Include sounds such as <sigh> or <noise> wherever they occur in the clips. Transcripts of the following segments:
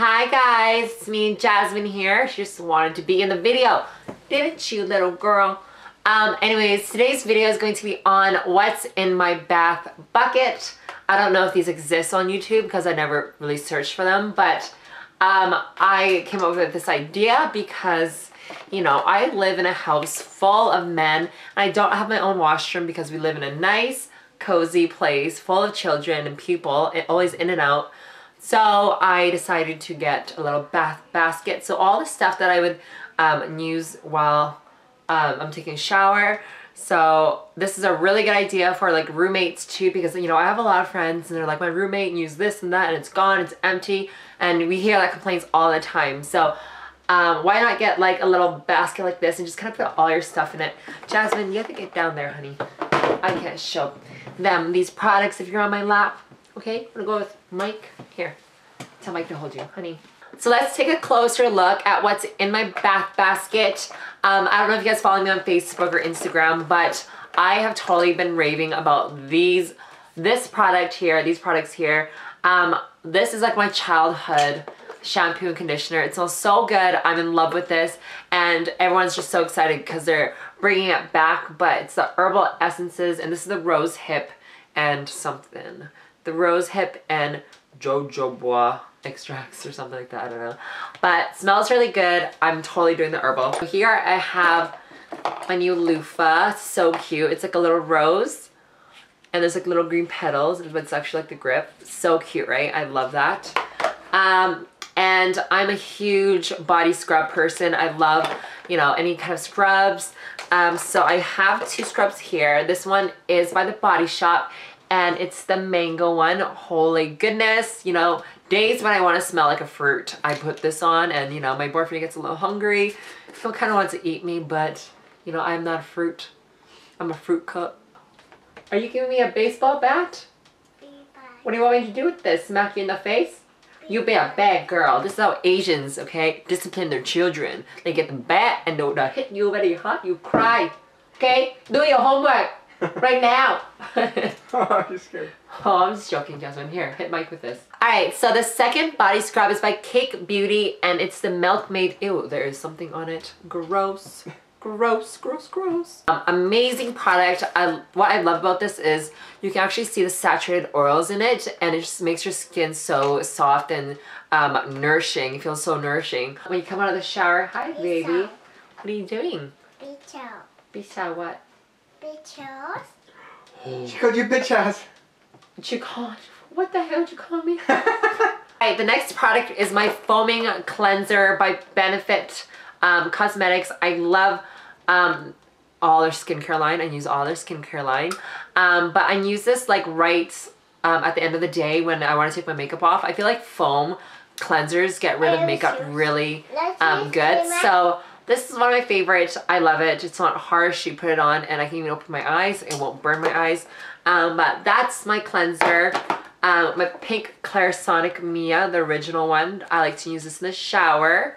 Hi guys, it's me Jasmine here. She just wanted to be in the video. Didn't you little girl? Um, anyways, today's video is going to be on what's in my bath bucket. I don't know if these exist on YouTube because I never really searched for them, but um, I came up with this idea because, you know, I live in a house full of men and I don't have my own washroom because we live in a nice, cozy place full of children and people, always in and out. So I decided to get a little bath basket. So all the stuff that I would um, use while um, I'm taking a shower. So this is a really good idea for like roommates too because you know I have a lot of friends and they're like my roommate used this and that and it's gone, it's empty and we hear that complaints all the time. So um, why not get like a little basket like this and just kind of put all your stuff in it. Jasmine, you have to get down there, honey. I can't show them these products if you're on my lap. Okay, I'm gonna go with Mike. Here, tell Mike to hold you, honey. So let's take a closer look at what's in my bath basket. Um, I don't know if you guys follow me on Facebook or Instagram, but I have totally been raving about these, this product here, these products here. Um, this is like my childhood shampoo and conditioner. It smells so good. I'm in love with this and everyone's just so excited because they're bringing it back, but it's the herbal essences and this is the rose hip and something the rose hip and jojoba extracts or something like that, I don't know. But smells really good. I'm totally doing the herbal. Here I have my new loofah, so cute. It's like a little rose and there's like little green petals, but it's actually like the grip. So cute, right? I love that. Um, and I'm a huge body scrub person. I love, you know, any kind of scrubs. Um, so I have two scrubs here. This one is by the Body Shop and it's the mango one. Holy goodness, you know, days when I want to smell like a fruit, I put this on and, you know, my boyfriend gets a little hungry. He kind of wants to eat me, but, you know, I'm not a fruit. I'm a fruit cup. Are you giving me a baseball bat? What do you want me to do with this? Smack you in the face? You be a bad girl. This is how Asians, okay, discipline their children. They get the bat and they'll hit you very hard. You cry. Okay? Do your homework <laughs> right now. <laughs> <laughs> oh, you're scared. Oh, I'm just joking, Jasmine. Here, hit Mike with this. All right, so the second body scrub is by Cake Beauty, and it's the Milk Made. Ew, there is something on it. Gross. Gross, gross, gross. Um, amazing product. I, what I love about this is you can actually see the saturated oils in it and it just makes your skin so soft and um, nourishing. It feels so nourishing. When you come out of the shower, hi baby. What are you doing? Beach out. Beach out what? Bitches. She called you bitch ass. What you call What the hell did you call me? <laughs> Alright, the next product is my foaming cleanser by Benefit um, Cosmetics. I love um, all their skincare line. I use all their skincare line. Um, but I use this like right um, at the end of the day when I want to take my makeup off. I feel like foam cleansers get rid of makeup really um, good. So this is one of my favorites. I love it. It's not harsh. You put it on and I can even open my eyes. It won't burn my eyes. Um, but that's my cleanser. Um, my pink Clarisonic Mia, the original one. I like to use this in the shower.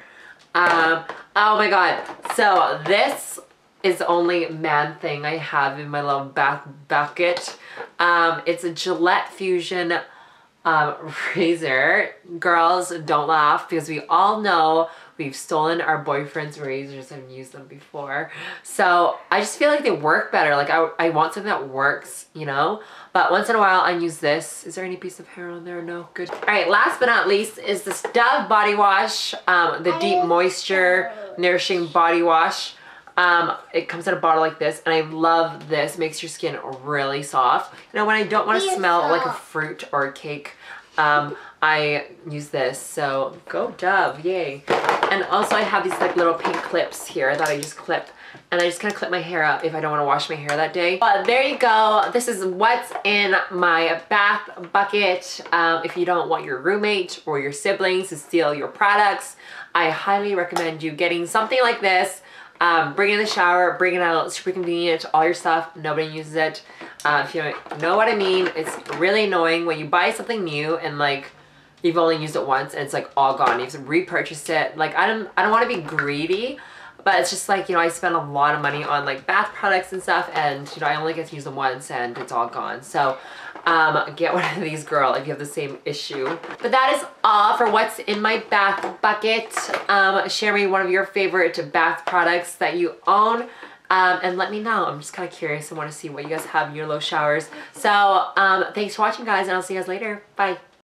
Um, oh my god. So this is the only man thing I have in my little bath bucket. Um, it's a Gillette Fusion um, <laughs> razor. Girls, don't laugh because we all know we've stolen our boyfriend's razors and used them before. So I just feel like they work better. Like I, I want something that works, you know? But once in a while I use this. Is there any piece of hair on there? No, good. All right, last but not least is this Dove body wash, um, the deep moisture nourishing body wash. Um, it comes in a bottle like this and I love this. It makes your skin really soft. You know, when I don't want to smell like a fruit or a cake, um, I use this. So go Dove, yay. And also I have these like little pink clips here that I just clip and I just kind of clip my hair up if I don't want to wash my hair that day. But there you go. This is what's in my bath bucket. Um, if you don't want your roommate or your siblings to steal your products, I highly recommend you getting something like this um, bring it in the shower, bring it out, super convenient, all your stuff, nobody uses it. Uh, if you know what I mean, it's really annoying when you buy something new and like you've only used it once and it's like all gone. You have to repurchase it. Like I don't, I don't want to be greedy, but it's just like, you know, I spend a lot of money on like bath products and stuff and, you know, I only get to use them once and it's all gone. So um, get one of these, girl, if you have the same issue. But that is all for what's in my bath bucket. Um, share me one of your favorite bath products that you own. Um, and let me know. I'm just kind of curious. I want to see what you guys have in your low showers. So um, thanks for watching, guys, and I'll see you guys later. Bye.